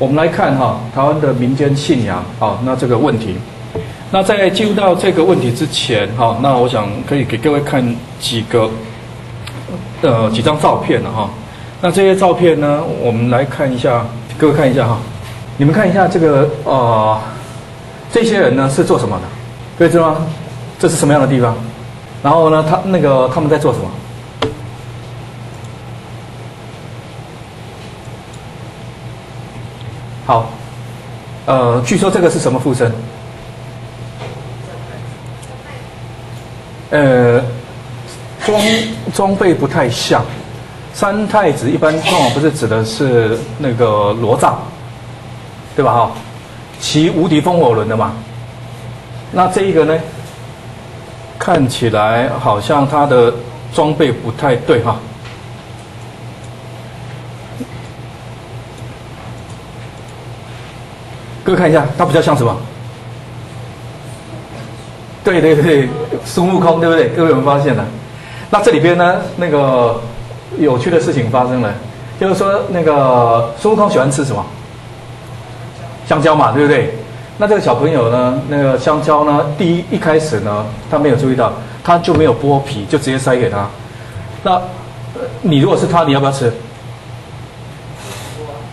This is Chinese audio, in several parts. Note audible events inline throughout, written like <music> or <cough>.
我们来看哈，台湾的民间信仰啊，那这个问题。那在进入到这个问题之前哈，那我想可以给各位看几个呃几张照片了哈。那这些照片呢，我们来看一下，各位看一下哈，你们看一下这个呃，这些人呢是做什么的？各位知道吗？这是什么样的地方？然后呢，他那个他们在做什么？好，呃，据说这个是什么附身？呃，装装备不太像，三太子一般往往不是指的是那个罗刹，对吧？哈，骑无敌风火轮的嘛。那这一个呢，看起来好像他的装备不太对哈。各位看一下，它比较像什么？对对对，孙悟空对不对？各位有没有发现呢？那这里边呢，那个有趣的事情发生了，就是说那个孙悟空喜欢吃什么？香蕉嘛，对不对？那这个小朋友呢，那个香蕉呢，第一一开始呢，他没有注意到，他就没有剥皮，就直接塞给他。那你如果是他，你要不要吃？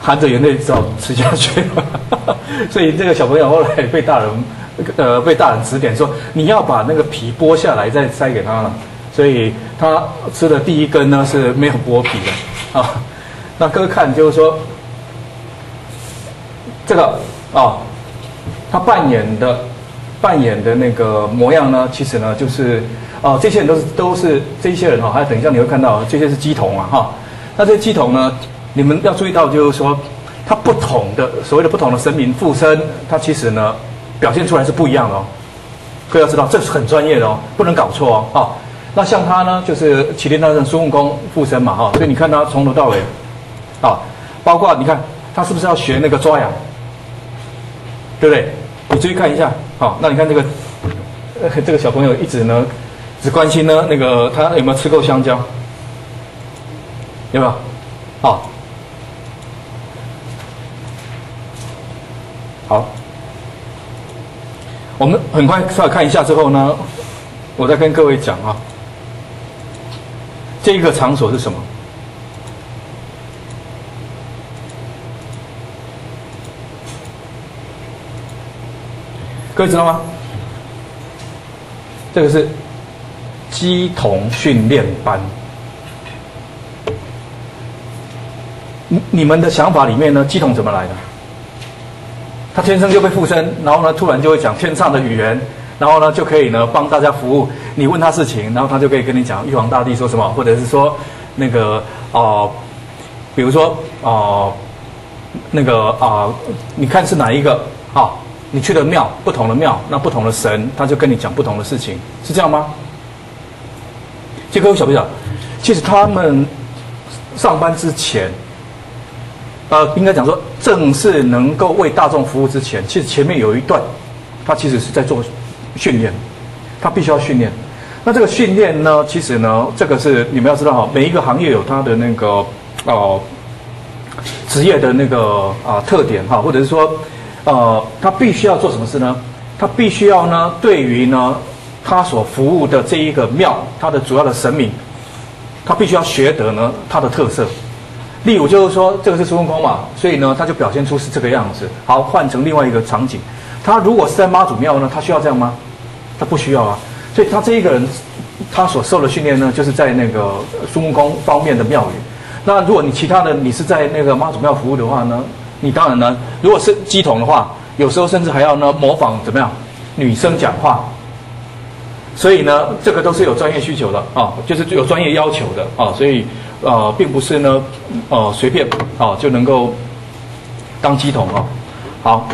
含着眼泪只好吃下去了。<laughs> 所以这个小朋友后来被大人。呃，被大人指点说你要把那个皮剥下来再塞给他了，所以他吃的第一根呢是没有剥皮的 <laughs> 啊。那各位看就是说，这个啊，他扮演的扮演的那个模样呢，其实呢就是啊，这些人都是都是这些人哈，还有等一下你会看到这些是鸡童啊哈。那这些鸡童呢，你们要注意到就是说，他不同的所谓的不同的神明附身，他其实呢。表现出来是不一样的哦，各位要知道这是很专业的哦，不能搞错哦。好，那像他呢，就是齐天大圣孙悟空附身嘛哈，所以你看他从头到尾，啊，包括你看他是不是要学那个抓痒，对不对？你注意看一下，好，那你看这个，<laughs> 这个小朋友一直呢，只关心呢那个他有没有吃够香蕉，有没有？好，好。我们很快稍微看一下之后呢，我再跟各位讲啊，这个场所是什么？各位知道吗？这个是鸡童训练班。你你们的想法里面呢，鸡童怎么来的？他天生就被附身，然后呢，突然就会讲天上的语言，然后呢，就可以呢帮大家服务。你问他事情，然后他就可以跟你讲玉皇大帝说什么，或者是说那个哦，比如说哦，那个啊，你看是哪一个啊？你去的庙，不同的庙，那不同的神，他就跟你讲不同的事情，是这样吗？这个小不小？其实他们上班之前。呃，应该讲说，正式能够为大众服务之前，其实前面有一段，他其实是在做训练，他必须要训练。那这个训练呢，其实呢，这个是你们要知道哈，每一个行业有它的那个哦职业的那个啊特点哈，或者是说，呃，他必须要做什么事呢？他必须要呢，对于呢他所服务的这一个庙，他的主要的神明，他必须要学得呢他的特色。例如就是说，这个是孙悟空嘛，所以呢，他就表现出是这个样子。好，换成另外一个场景，他如果是在妈祖庙呢，他需要这样吗？他不需要啊。所以他这一个人，他所受的训练呢，就是在那个孙悟空方面的庙宇。那如果你其他的你是在那个妈祖庙服务的话呢，你当然呢，如果是鸡童的话，有时候甚至还要呢模仿怎么样女生讲话。所以呢，这个都是有专业需求的啊，就是有专业要求的啊，所以。呃，并不是呢，呃，随便啊就能够当机筒啊。好，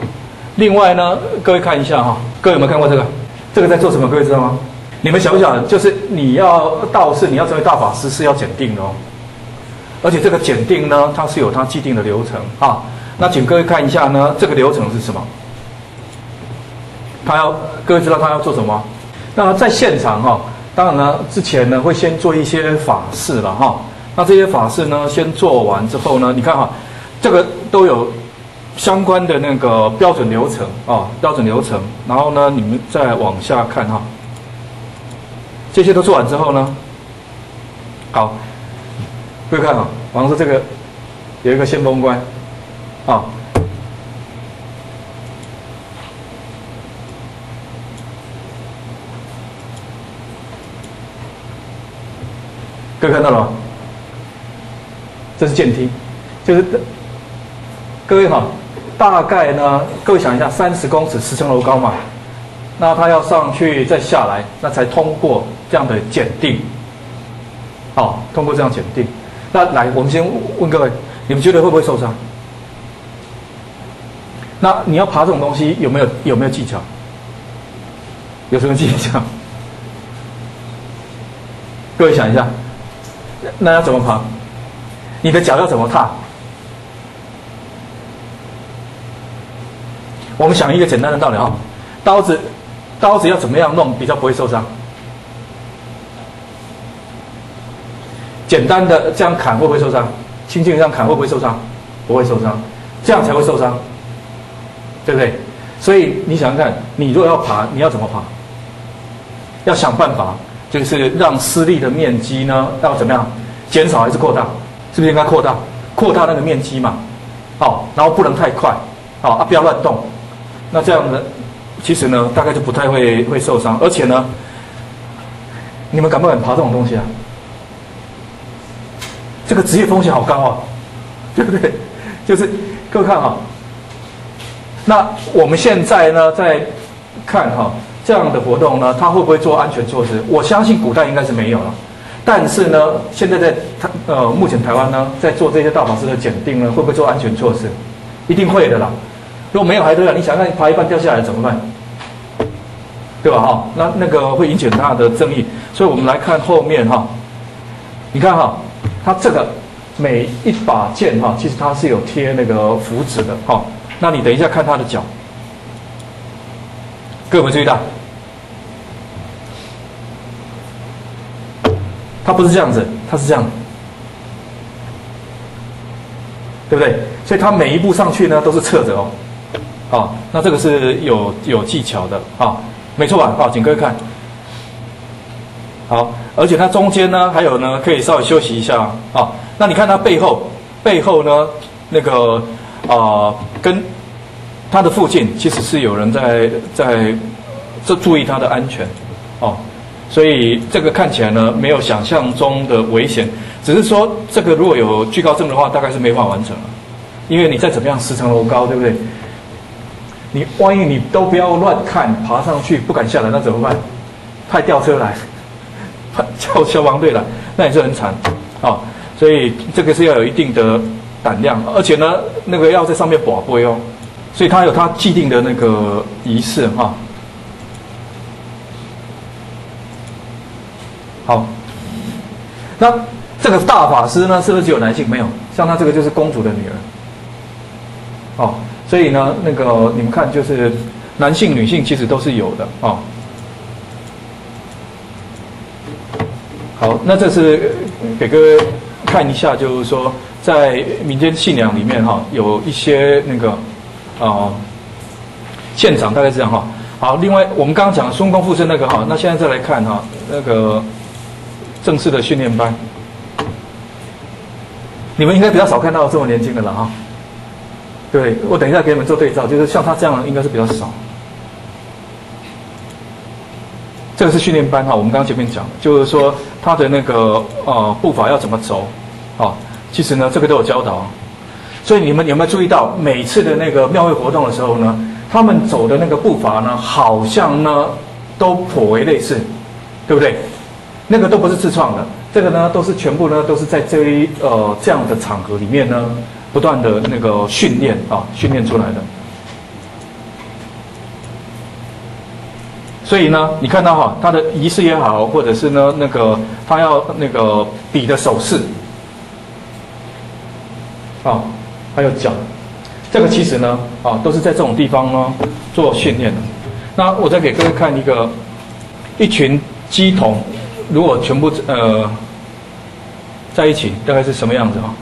另外呢，各位看一下哈，各位有没有看过这个？这个在做什么？各位知道吗？你们晓不晓得？就是你要道士，你要成为大法师是要检定的哦。而且这个检定呢，它是有它既定的流程啊。那请各位看一下呢，这个流程是什么？他要各位知道他要做什么？那在现场哈，当然呢，之前呢会先做一些法事了哈。那这些法事呢，先做完之后呢，你看哈，这个都有相关的那个标准流程啊，标准流程。然后呢，你们再往下看哈，这些都做完之后呢，好，各位看啊，王说这个有一个先锋官啊。各位看到了吗？这是电梯，就是各位哈，大概呢，各位想一下，三十公尺十层楼高嘛，那他要上去再下来，那才通过这样的检定，好，通过这样检定。那来，我们先问各位，你们觉得会不会受伤？那你要爬这种东西，有没有有没有技巧？有什么技巧？<laughs> 各位想一下。那要怎么爬？你的脚要怎么踏？我们想一个简单的道理啊，刀子，刀子要怎么样弄比较不会受伤？简单的这样砍会不会受伤？轻轻这样砍会不会受伤？不会受伤，这样才会受伤，对不对？所以你想想看，你如果要爬，你要怎么爬？要想办法。就是让施力的面积呢，要怎么样减少还是扩大？是不是应该扩大？扩大那个面积嘛，好，然后不能太快，好啊，不要乱动。那这样呢，其实呢，大概就不太会会受伤。而且呢，你们敢不敢爬这种东西啊？这个职业风险好高啊，<laughs> 对不对？就是各位看哈，那我们现在呢，在看哈。这样的活动呢，他会不会做安全措施？我相信古代应该是没有了，但是呢，现在在台呃，目前台湾呢，在做这些大法师的检定呢，会不会做安全措施？一定会的啦。如果没有还对啊，你想看爬一半掉下来怎么办？对吧？哈，那那个会引起很大的争议。所以我们来看后面哈，你看哈，它这个每一把剑哈，其实它是有贴那个符纸的哈。那你等一下看它的脚。各位注意到，它不是这样子，它是这样，对不对？所以它每一步上去呢都是侧着哦，好，那这个是有有技巧的啊，没错吧？好，请各位看，好，而且它中间呢还有呢可以稍微休息一下啊。那你看它背后，背后呢那个啊跟。它的附近其实是有人在在这注意它的安全，哦，所以这个看起来呢没有想象中的危险，只是说这个如果有惧高症的话，大概是没法完成了，因为你再怎么样十层楼高，对不对？你万一你都不要乱看，爬上去不敢下来，那怎么办？派吊车来，<laughs> 叫消防队来，那也是很惨，哦，所以这个是要有一定的胆量，而且呢，那个要在上面保龟哦。所以他有他既定的那个仪式哈。好，那这个大法师呢，是不是只有男性？没有，像他这个就是公主的女儿。哦，所以呢，那个你们看，就是男性、女性其实都是有的哦。好，那这是给各位看一下，就是说在民间信仰里面哈，有一些那个。哦，现场大概是这样哈。好，另外我们刚刚讲孙公附身那个哈，那现在再来看哈，那个正式的训练班，你们应该比较少看到这么年轻的了哈。对，我等一下给你们做对照，就是像他这样的应该是比较少。这个是训练班哈，我们刚刚前面讲，就是说他的那个呃步伐要怎么走，啊，其实呢这个都有教导。所以你们有没有注意到，每次的那个庙会活动的时候呢，他们走的那个步伐呢，好像呢都颇为类似，对不对？那个都不是自创的，这个呢都是全部呢都是在这一呃这样的场合里面呢不断的那个训练啊训练出来的。所以呢，你看到哈，他的仪式也好，或者是呢那个他要那个比的手势，啊。还有脚，这个其实呢，啊，都是在这种地方呢做训练的。那我再给各位看一个，一群鸡童，如果全部呃在一起，大概是什么样子啊？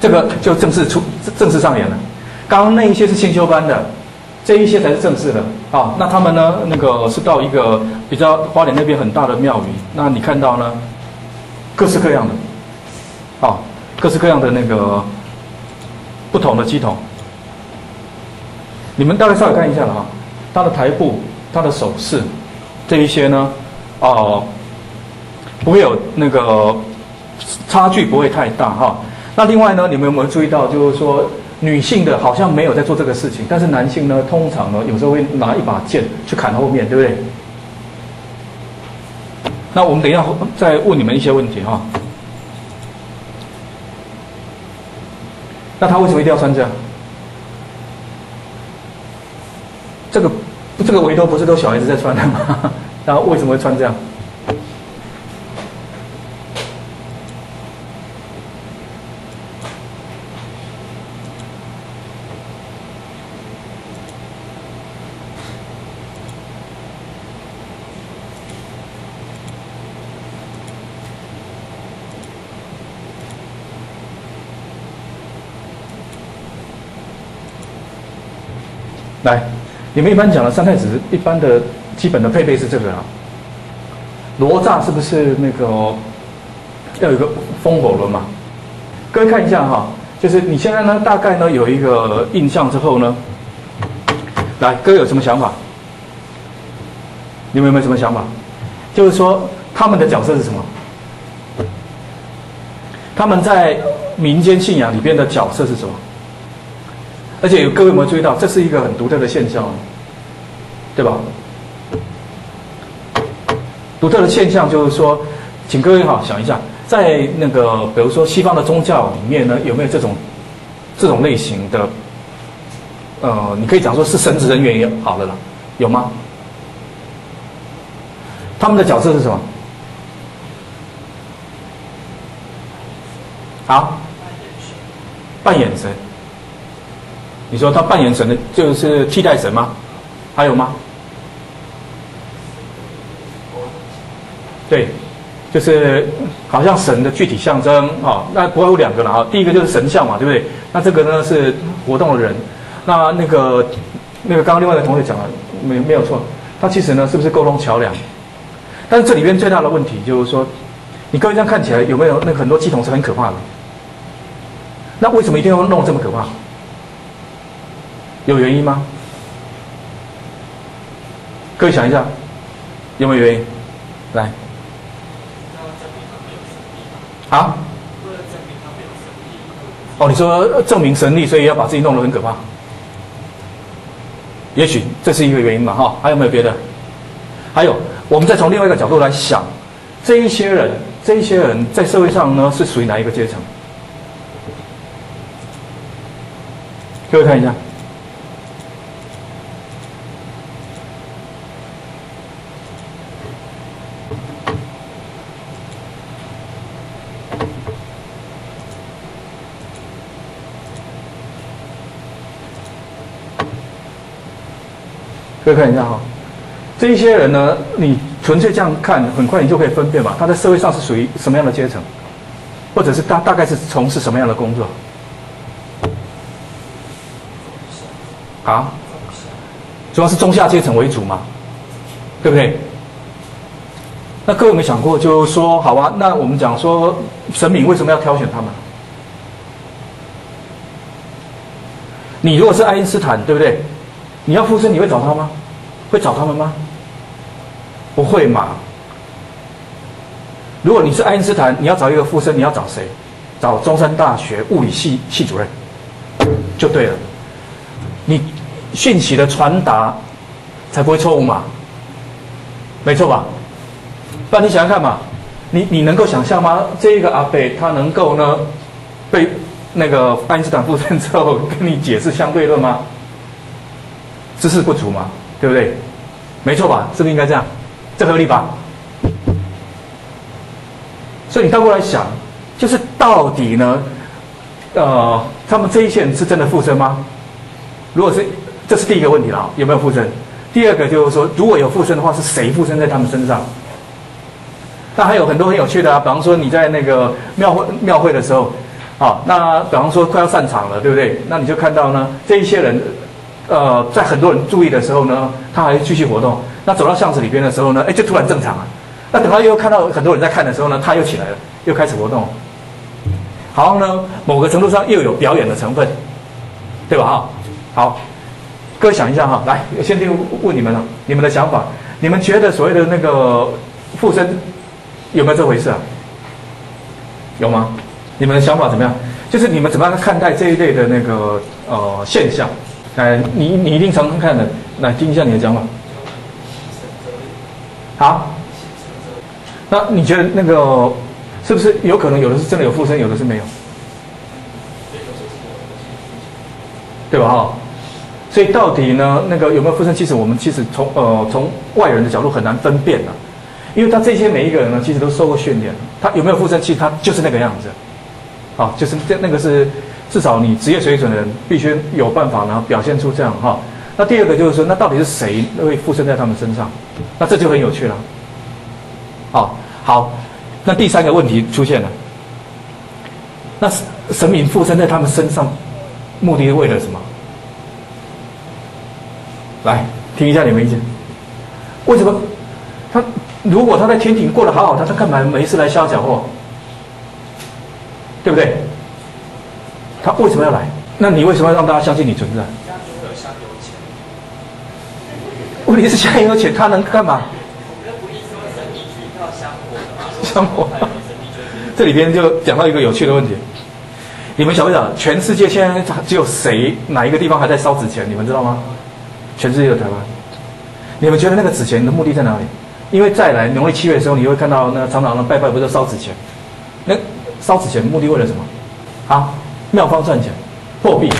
这个就正式出正式上演了。刚刚那一些是先修班的，这一些才是正式的啊。那他们呢，那个是到一个比较花莲那边很大的庙宇，那你看到呢，各式各样的，啊，各式各样的那个不同的机筒，你们大概稍微看一下了哈，它的台步、它的手势，这一些呢，哦，不会有那个差距，不会太大哈。那另外呢，你们有没有注意到，就是说？女性的好像没有在做这个事情，但是男性呢，通常呢，有时候会拿一把剑去砍后面，对不对？那我们等一下再问你们一些问题哈。那他为什么一定要穿这样？这个这个围兜不是都小孩子在穿的吗？<laughs> 然后为什么会穿这样？来，你们一般讲的三太子，一般的基本的配备是这个啊。罗刹是不是那个要有个风火轮嘛？各位看一下哈，就是你现在呢，大概呢有一个印象之后呢，来，各位有什么想法？你们有没有什么想法？就是说他们的角色是什么？他们在民间信仰里边的角色是什么？而且有各位有没有注意到，这是一个很独特的现象，对吧？独特的现象就是说，请各位哈想一下，在那个比如说西方的宗教里面呢，有没有这种这种类型的？呃，你可以讲说是神职人员也好了啦，有吗？他们的角色是什么？好，扮演神。你说他扮演神的，就是替代神吗？还有吗？对，就是好像神的具体象征啊。那不会有两个了啊。第一个就是神像嘛，对不对？那这个呢是活动的人。那那个那个刚刚另外的同学讲了，没没有错。他其实呢是不是沟通桥梁？但是这里边最大的问题就是说，你各位这样看起来有没有那很多系统是很可怕的？那为什么一定要弄这么可怕？有原因吗？各位想一下，有没有原因？来，啊？哦，你说证明神力，所以要把自己弄得很可怕。也许这是一个原因嘛，哈？还有没有别的？还有，我们再从另外一个角度来想，这一些人，这一些人在社会上呢，是属于哪一个阶层？各位看一下。各位看一下哈，这一些人呢，你纯粹这样看，很快你就可以分辨嘛，他在社会上是属于什么样的阶层，或者是大大概是从事什么样的工作？啊，主要是中下阶层为主嘛，对不对？那各位有没有想过，就是说，好吧，那我们讲说，神明为什么要挑选他们？你如果是爱因斯坦，对不对？你要附身，你会找他吗？会找他们吗？不会嘛。如果你是爱因斯坦，你要找一个附身，你要找谁？找中山大学物理系系主任，就对了。你讯息的传达才不会错误嘛，没错吧？不然你想想看嘛，你你能够想象吗？这一个阿北他能够呢被那个爱因斯坦附身之后跟你解释相对论吗？知识不足嘛，对不对？没错吧？是不是应该这样？这合理吧？所以你倒过来想，就是到底呢，呃，他们这一线是真的附身吗？如果是，这是第一个问题了，有没有附身？第二个就是说，如果有附身的话，是谁附身在他们身上？那还有很多很有趣的啊，比方说你在那个庙会庙会的时候，好，那比方说快要散场了，对不对？那你就看到呢，这一些人，呃，在很多人注意的时候呢，他还继续活动。那走到巷子里边的时候呢，哎，就突然正常了。那等到又看到很多人在看的时候呢，他又起来了，又开始活动。好像呢，某个程度上又有表演的成分，对吧？哈，好，各位想一下哈，来，先听问你们了，你们的想法，你们觉得所谓的那个附身有没有这回事啊？有吗？你们的想法怎么样？就是你们怎么样看待这一类的那个呃现象？哎，你你一定常常看的，来听一下你的讲法。好，那你觉得那个是不是有可能有的是真的有附身，有的是没有？对吧？哈，所以到底呢，那个有没有附身？其实我们其实从呃从外人的角度很难分辨的，因为他这些每一个人呢，其实都受过训练，他有没有附身，其实他就是那个样子。啊，就是这那个是至少你职业水准的人必须有办法然后表现出这样哈。那第二个就是说，那到底是谁会附身在他们身上？那这就很有趣了。哦，好，那第三个问题出现了，那神明附身在他们身上，目的是为了什么？来听一下你们意见。为什么他如果他在天庭过得好好，他他干嘛没事来瞎搅和？对不对？他为什么要来？那你为什么要让大家相信你存在？问题是香油钱，他能干嘛？香火。这里边就讲到一个有趣的问题。你们晓不晓得，全世界现在只有谁哪一个地方还在烧纸钱？你们知道吗？全世界的台湾。你们觉得那个纸钱的目的在哪里？因为再来农历七月的时候，你会看到那常常的拜拜不是烧纸钱？那。烧纸钱目的为了什么？啊，妙方赚钱，货币。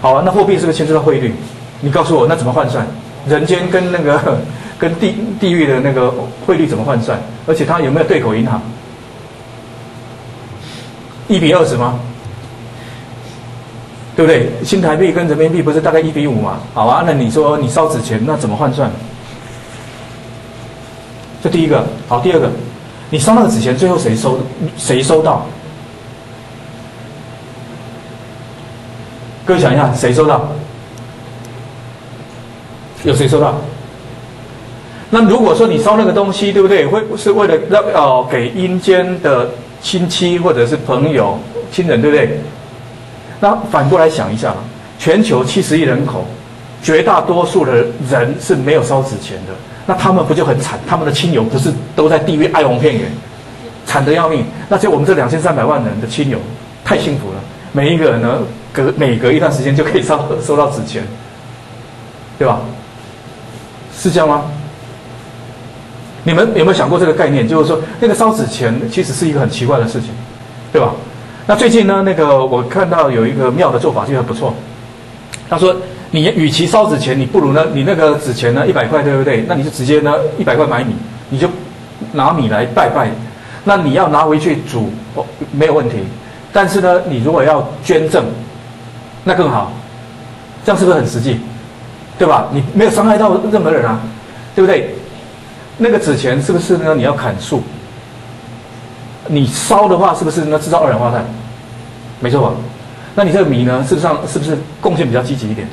好啊，那货币是不是牵涉到汇率？你告诉我，那怎么换算？人间跟那个 <laughs> 跟地地狱的那个汇率怎么换算？而且它有没有对口银行？一比二十吗？对不对？新台币跟人民币不是大概一比五吗？好啊，那你说你烧纸钱，那怎么换算？这第一个，好，第二个。你烧那个纸钱，最后谁收？谁收到？各位想一下，谁收到？有谁收到？那如果说你烧那个东西，对不对？会是为了让哦给阴间的亲戚或者是朋友、亲人，对不对？那反过来想一下，全球七十亿人口，绝大多数的人是没有烧纸钱的。那他们不就很惨？他们的亲友不是都在地狱哀鸿遍野，惨得要命。那就我们这两千三百万人的亲友，太幸福了。每一个人呢，隔每隔一段时间就可以收收到纸钱，对吧？是这样吗？你们有没有想过这个概念？就是说，那个烧纸钱其实是一个很奇怪的事情，对吧？那最近呢，那个我看到有一个庙的做法就很不错，他说。你与其烧纸钱，你不如呢？你那个纸钱呢？一百块，对不对？那你就直接呢？一百块买米，你就拿米来拜拜。那你要拿回去煮，哦，没有问题。但是呢，你如果要捐赠，那更好。这样是不是很实际？对吧？你没有伤害到任何人啊，对不对？那个纸钱是不是呢？你要砍树，你烧的话，是不是呢？制造二氧化碳？没错吧？那你这个米呢？事实上是不是贡献比较积极一点？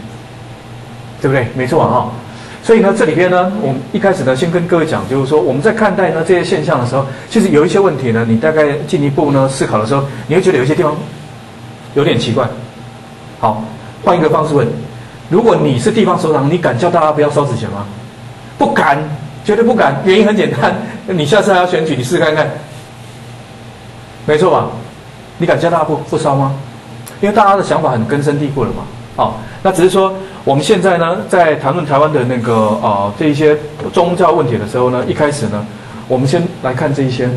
对不对？没错啊，所以呢，这里边呢，我们一开始呢，先跟各位讲，就是说我们在看待呢这些现象的时候，其实有一些问题呢，你大概进一步呢思考的时候，你会觉得有些地方有点奇怪。好，换一个方式问：如果你是地方首长，你敢叫大家不要烧纸钱吗？不敢，绝对不敢。原因很简单，<laughs> 你下次还要选举，你试看看。没错吧？你敢叫大家不不烧吗？因为大家的想法很根深蒂固了嘛。好，那只是说。我们现在呢，在谈论台湾的那个呃这一些宗教问题的时候呢，一开始呢，我们先来看这一些，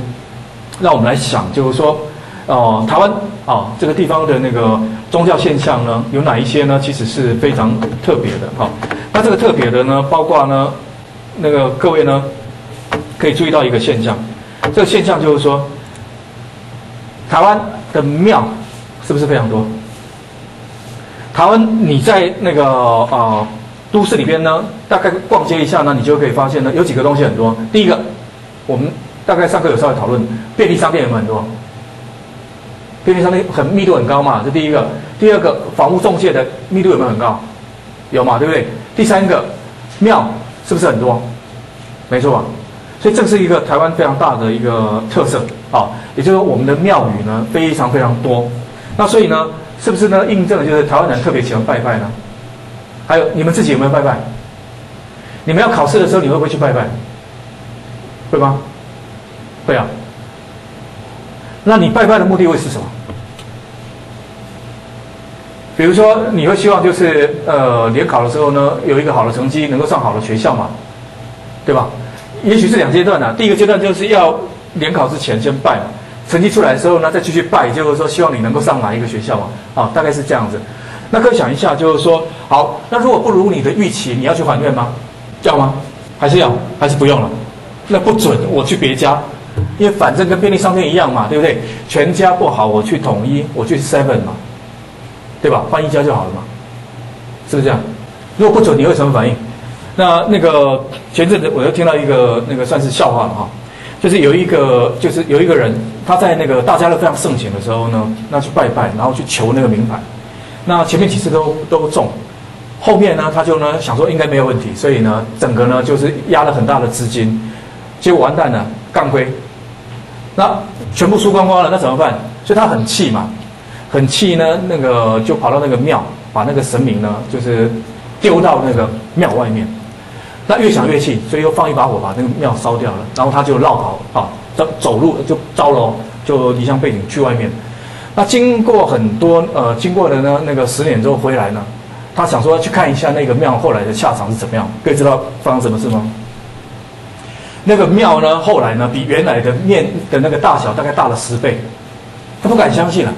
让我们来想，就是说，呃，台湾啊这个地方的那个宗教现象呢，有哪一些呢？其实是非常特别的哈。那这个特别的呢，包括呢，那个各位呢，可以注意到一个现象，这个现象就是说，台湾的庙是不是非常多？台湾，你在那个呃都市里边呢，大概逛街一下呢，你就可以发现呢，有几个东西很多。第一个，我们大概上课有稍微讨论，便利商店有没有很多，便利商店很密度很高嘛，这第一个。第二个，房屋中介的密度有没有很高？有嘛，对不对？第三个，庙是不是很多？没错吧？所以这是一个台湾非常大的一个特色啊，也就是说我们的庙宇呢非常非常多。那所以呢，是不是呢？印证了就是台湾人特别喜欢拜拜呢？还有你们自己有没有拜拜？你们要考试的时候，你会不会去拜拜？会吗？会啊。那你拜拜的目的会是什么？比如说，你会希望就是呃，联考的时候呢，有一个好的成绩，能够上好的学校嘛，对吧？也许是两阶段呢。第一个阶段就是要联考之前先拜嘛，成绩出来的时候呢，再继续拜，就是说希望你能够上哪一个学校嘛，啊，大概是这样子。那可以想一下，就是说，好，那如果不如你的预期，你要去还愿吗？要吗？还是要？还是不用了？那不准，我去别家，因为反正跟便利商店一样嘛，对不对？全家不好，我去统一，我去 Seven 嘛，对吧？换一家就好了嘛，是不是这样？如果不准，你会什么反应？那那个前阵子我又听到一个那个算是笑话了哈，就是有一个就是有一个人他在那个大家都非常盛行的时候呢，那去拜拜，然后去求那个名牌，那前面几次都都中。后面呢，他就呢想说应该没有问题，所以呢，整个呢就是压了很大的资金，结果完蛋了，杠亏，那全部输光光了，那怎么办？所以他很气嘛，很气呢，那个就跑到那个庙，把那个神明呢就是丢到那个庙外面，那越想越气，所以又放一把火把那个庙烧掉了，然后他就绕跑啊，走走路就糟了，就离乡背井去外面，那经过很多呃，经过了呢那个十年之后回来呢。他想说去看一下那个庙后来的下场是怎么样，各位知道发生什么事吗？那个庙呢，后来呢，比原来的面的那个大小大概大了十倍，他不敢相信了。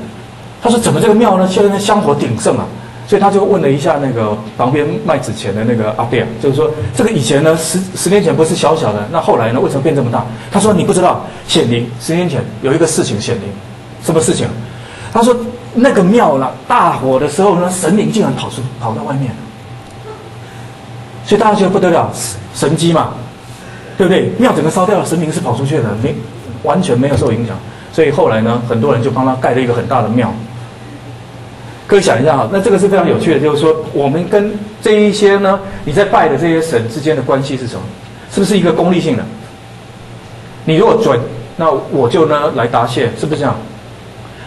他说：“怎么这个庙呢，现在香火鼎盛啊？”所以他就问了一下那个旁边卖纸钱的那个阿贝就是说这个以前呢，十十年前不是小小的，那后来呢，为什么变这么大？他说：“你不知道，显灵。十年前有一个事情显灵，什么事情？”他说。那个庙呢，大火的时候呢，神灵竟然跑出跑到外面了，所以大家觉得不得了，神机嘛，对不对？庙整个烧掉了，神明是跑出去的，没完全没有受影响。所以后来呢，很多人就帮他盖了一个很大的庙。各位想一下哈，那这个是非常有趣的，就是说我们跟这一些呢，你在拜的这些神之间的关系是什么？是不是一个功利性的？你如果准，那我就呢来答谢，是不是这样？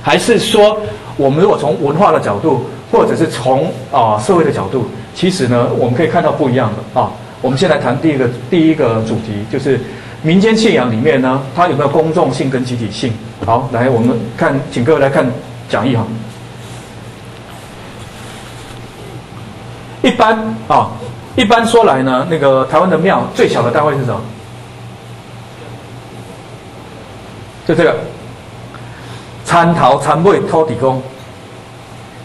还是说？我们如果从文化的角度，或者是从啊社会的角度，其实呢，我们可以看到不一样的啊。我们先来谈第一个第一个主题，就是民间信仰里面呢，它有没有公众性跟集体性？好，来我们看，请各位来看讲义哈。一般啊，一般说来呢，那个台湾的庙最小的单位是什么？就这个。参桃参位土地公，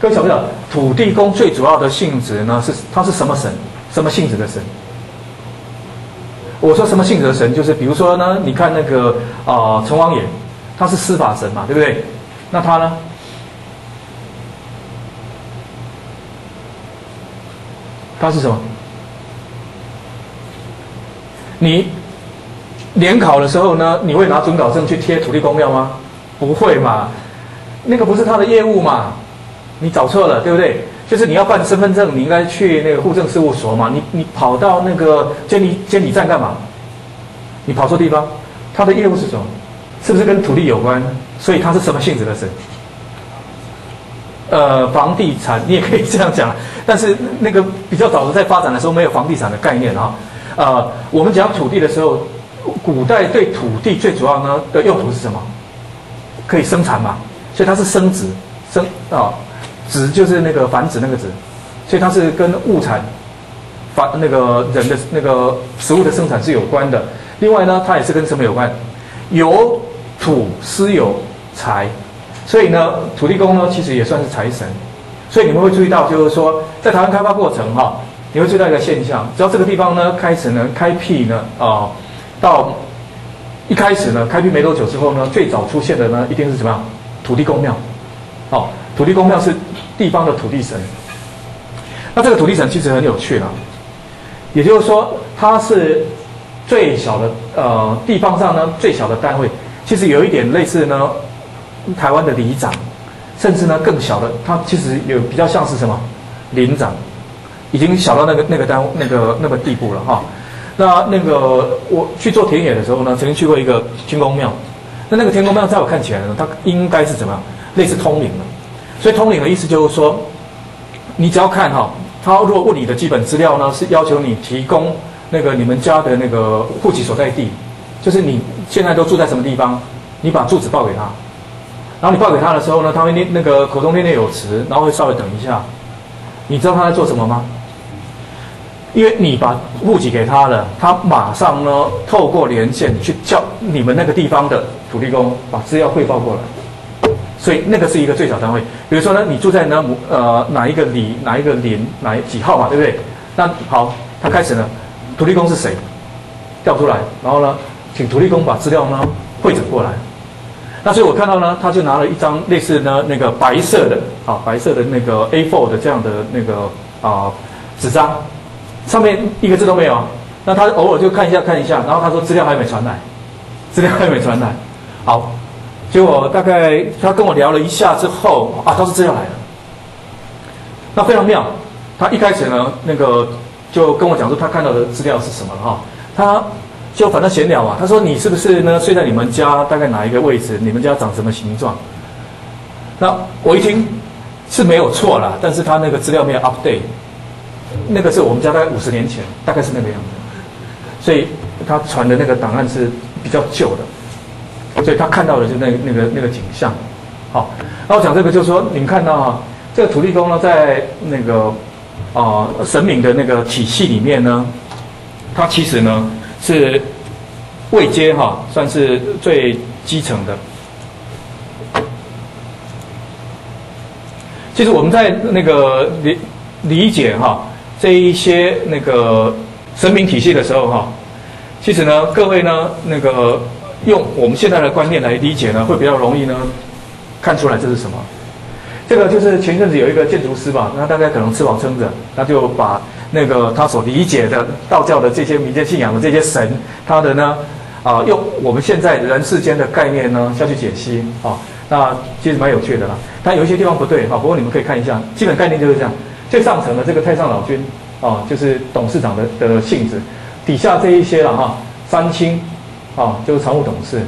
各位晓不晓？土地公最主要的性质呢是，它是什么神？什么性质的神？我说什么性格神，就是比如说呢，你看那个啊，城隍爷，他是司法神嘛，对不对？那他呢？他是什么？你联考的时候呢，你会拿准考证去贴土地公庙吗？不会嘛？那个不是他的业务嘛？你找错了，对不对？就是你要办身份证，你应该去那个户政事务所嘛。你你跑到那个监理监理站干嘛？你跑错地方。他的业务是什么？是不是跟土地有关？所以他是什么性质的神？呃，房地产，你也可以这样讲。但是那个比较早的在发展的时候，没有房地产的概念啊。呃，我们讲土地的时候，古代对土地最主要呢的用途是什么？可以生产嘛？所以它是生殖，生啊，殖就是那个繁殖那个殖，所以它是跟物产繁那个人的那个食物的生产是有关的。另外呢，它也是跟什么有关？有土司有财，所以呢，土地公呢其实也算是财神。所以你们会注意到，就是说在台湾开发过程哈，你会注意到一个现象：只要这个地方呢开始呢开辟呢啊，到。一开始呢，开辟没多久之后呢，最早出现的呢，一定是什么样？土地公庙，哦，土地公庙是地方的土地神。那这个土地神其实很有趣了，也就是说，它是最小的呃地方上呢最小的单位，其实有一点类似呢台湾的里长，甚至呢更小的，它其实有比较像是什么林长，已经小到那个那个单那个那个地步了哈。那那个我去做田野的时候呢，曾经去过一个天公庙。那那个天公庙在我看起来呢，它应该是怎么样？类似通灵的。所以通灵的意思就是说，你只要看哈，他如果问你的基本资料呢，是要求你提供那个你们家的那个户籍所在地，就是你现在都住在什么地方，你把住址报给他。然后你报给他的时候呢，他会念那个口中念念有词，然后会稍微等一下。你知道他在做什么吗？因为你把户籍给他了，他马上呢透过连线去叫你们那个地方的土地公把资料汇报过来，所以那个是一个最小单位。比如说呢，你住在哪呃哪一个里哪一个邻哪几号嘛，对不对？那好，他开始呢，土地公是谁？调出来，然后呢，请土地公把资料呢汇整过来。那所以我看到呢，他就拿了一张类似呢那个白色的啊白色的那个 A4 的这样的那个啊纸张。上面一个字都没有，那他偶尔就看一下看一下，然后他说资料还没传来，资料还没传来，好，结果大概他跟我聊了一下之后啊，他是这样来的，那非常妙，他一开始呢那个就跟我讲说他看到的资料是什么哈，他就反正闲聊啊，他说你是不是呢睡在你们家大概哪一个位置？你们家长什么形状？那我一听是没有错啦，但是他那个资料没有 update。那个是我们家大概五十年前，大概是那个样子，所以他传的那个档案是比较旧的，所以他看到的就那那个那个景象。好，那我讲这个就是说，你们看到啊，这个土地公呢，在那个啊神明的那个体系里面呢，他其实呢是位阶哈，算是最基层的。其实我们在那个理理解哈。这一些那个神明体系的时候哈，其实呢，各位呢，那个用我们现在的观念来理解呢，会比较容易呢，看出来这是什么。这个就是前阵子有一个建筑师吧，那大家可能吃饱撑着，他就把那个他所理解的道教的这些民间信仰的这些神，他的呢，啊，用我们现在人世间的概念呢下去解析啊，那其实蛮有趣的啦。但有一些地方不对哈，不过你们可以看一下，基本概念就是这样。最上层的这个太上老君，啊，就是董事长的的性质，底下这一些了哈，三清，啊，就是常务董事。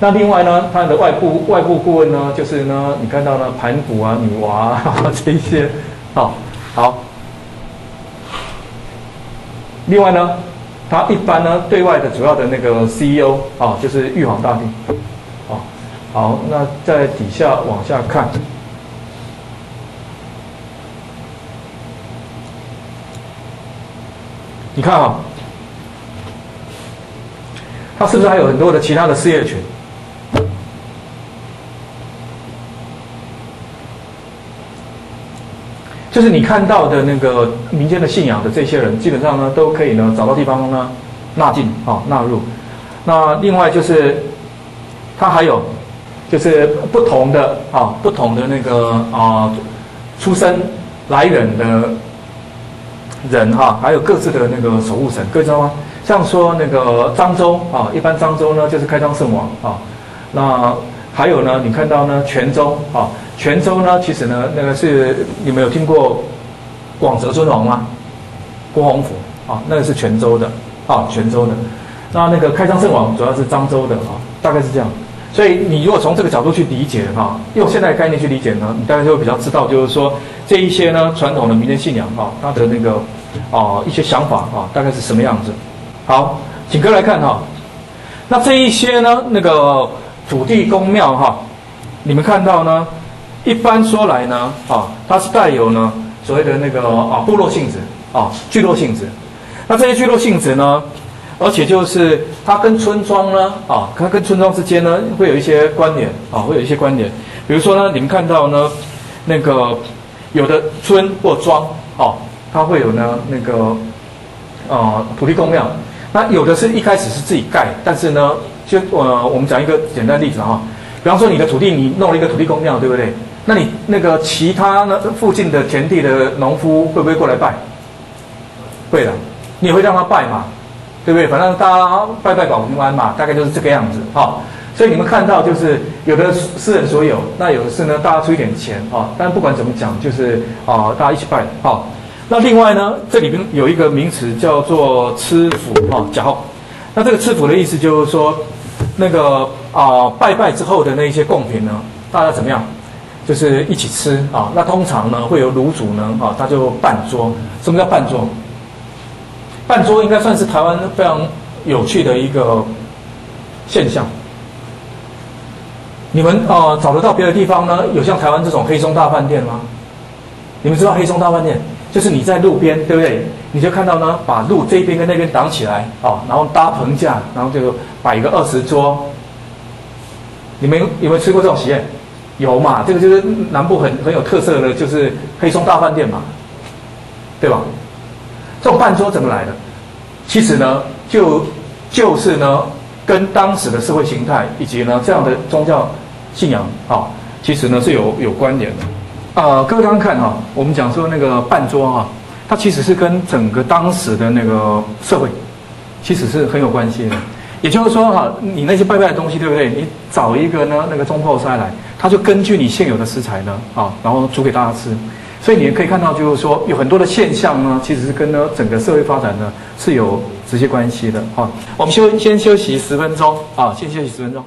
那另外呢，他的外部外部顾问呢，就是呢，你看到呢，盘古啊、女娲啊 <laughs> 这些，好，好。另外呢，他一般呢，对外的主要的那个 CEO 啊，就是玉皇大帝，啊，好，那在底下往下看。你看啊，他是不是还有很多的其他的事业群？就是你看到的那个民间的信仰的这些人，基本上呢都可以呢找到地方呢纳进啊纳入。那另外就是他还有就是不同的啊不同的那个啊出生来源的。人哈，还有各自的那个守护神，各位知道吗？像说那个漳州啊，一般漳州呢就是开漳圣王啊。那还有呢，你看到呢泉州啊，泉州呢其实呢那个是你们有听过广泽尊王吗？郭洪甫啊，那个是泉州的啊，泉州的。那那个开漳圣王主要是漳州的啊，大概是这样。所以你如果从这个角度去理解哈，用现代概念去理解呢，你大概就会比较知道，就是说这一些呢传统的民间信仰哈，它的那个啊一些想法啊，大概是什么样子。好，请各位来看哈，那这一些呢那个土地公庙哈，你们看到呢，一般说来呢啊，它是带有呢所谓的那个啊部落性质啊聚落性质，那这些聚落性质呢？而且就是它跟村庄呢，啊，它跟村庄之间呢，会有一些关联，啊，会有一些关联。比如说呢，你们看到呢，那个有的村或庄，啊，它会有呢那个，啊，土地公庙。那有的是一开始是自己盖，但是呢，就呃，我们讲一个简单例子哈，比方说你的土地你弄了一个土地公庙，对不对？那你那个其他呢附近的田地的农夫会不会过来拜？会的，你会让他拜嘛？对不对？反正大家拜拜保平安嘛，大概就是这个样子哈。所以你们看到就是有的私人所有，那有的是呢大家出一点钱啊。但不管怎么讲，就是啊大家一起拜啊。那另外呢，这里边有一个名词叫做吃福啊，假后。那这个吃福的意思就是说，那个啊拜拜之后的那一些贡品呢，大家怎么样？就是一起吃啊。那通常呢会有卤煮呢啊，他就办桌。什么叫办桌？办桌应该算是台湾非常有趣的一个现象。你们呃找得到别的地方呢？有像台湾这种黑松大饭店吗？你们知道黑松大饭店？就是你在路边，对不对？你就看到呢，把路这边跟那边挡起来啊，然后搭棚架，然后就摆一个二十桌。你们有没有吃过这种喜宴？有嘛？这个就是南部很很有特色的，就是黑松大饭店嘛，对吧？这种半桌怎么来的？其实呢，就就是呢。跟当时的社会形态以及呢这样的宗教信仰啊，其实呢是有有关联的。啊，各位刚刚看哈，我们讲说那个半桌哈，它其实是跟整个当时的那个社会，其实是很有关系的。也就是说哈，你那些拜拜的东西，对不对？你找一个呢那个中破塞来，他就根据你现有的食材呢啊，然后煮给大家吃。所以你可以看到，就是说有很多的现象呢，其实是跟呢整个社会发展呢是有直接关系的。哈，我们休先休息十分钟啊，先休息十分钟。